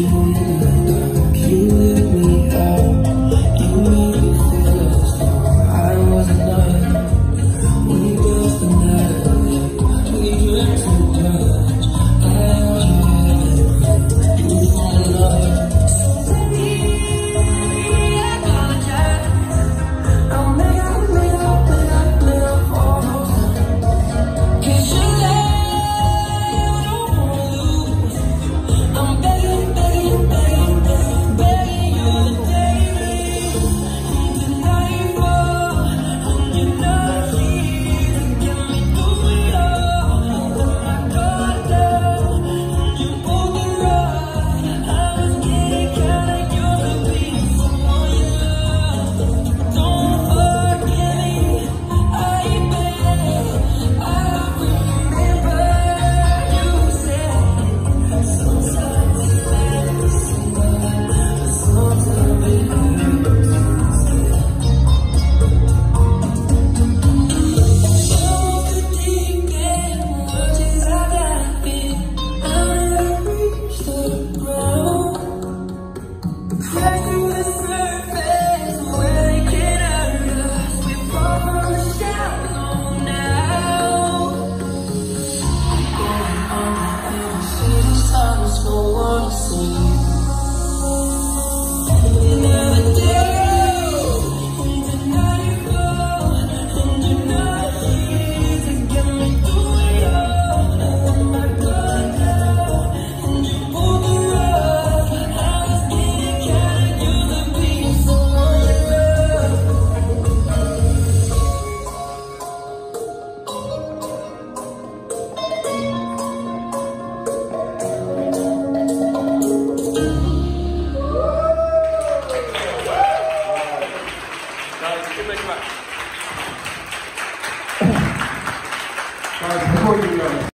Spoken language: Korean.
you 마. 자, 대본입니다.